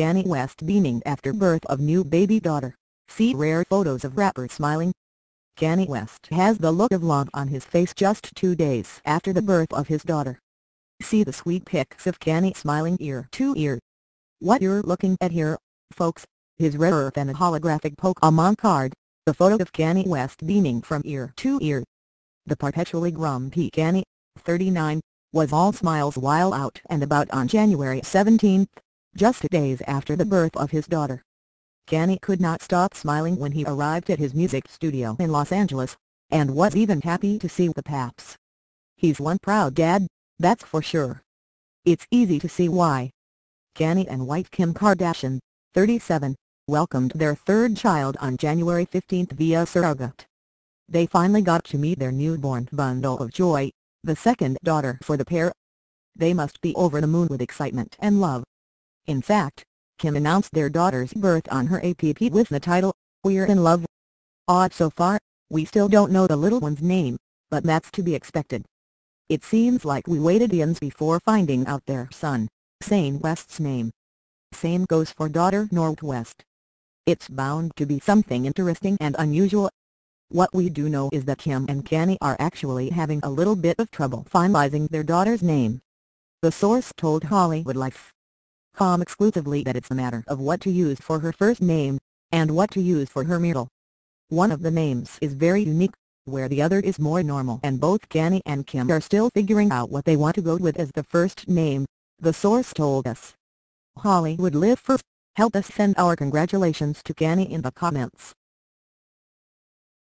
Kanye West beaming after birth of new baby daughter. See rare photos of rapper smiling. Kanye West has the look of love on his face just two days after the birth of his daughter. See the sweet pics of Kanye smiling ear to ear. What you're looking at here, folks, is rarer than a holographic Pokemon card, the photo of Kanye West beaming from ear to ear. The perpetually grumpy Kanye, 39, was all smiles while out and about on January 17, just days after the birth of his daughter. Kanye could not stop smiling when he arrived at his music studio in Los Angeles, and was even happy to see the paps. He's one proud dad, that's for sure. It's easy to see why. Kanye and wife Kim Kardashian, 37, welcomed their third child on January 15 via surrogate. They finally got to meet their newborn bundle of joy, the second daughter for the pair. They must be over the moon with excitement and love. In fact, Kim announced their daughter's birth on her app with the title, We're in Love. Odd so far, we still don't know the little one's name, but that's to be expected. It seems like we waited eons before finding out their son, Kanye West's name. Same goes for daughter North West. It's bound to be something interesting and unusual. What we do know is that Kim and Kanye are actually having a little bit of trouble finalizing their daughter's name. The source told Hollywood Life com exclusively that it's a matter of what to use for her first name, and what to use for her middle. One of the names is very unique, where the other is more normal and both Kanye and Kim are still figuring out what they want to go with as the first name, the source told us. HollywoodLifers, help us send our congratulations to Kanye in the comments.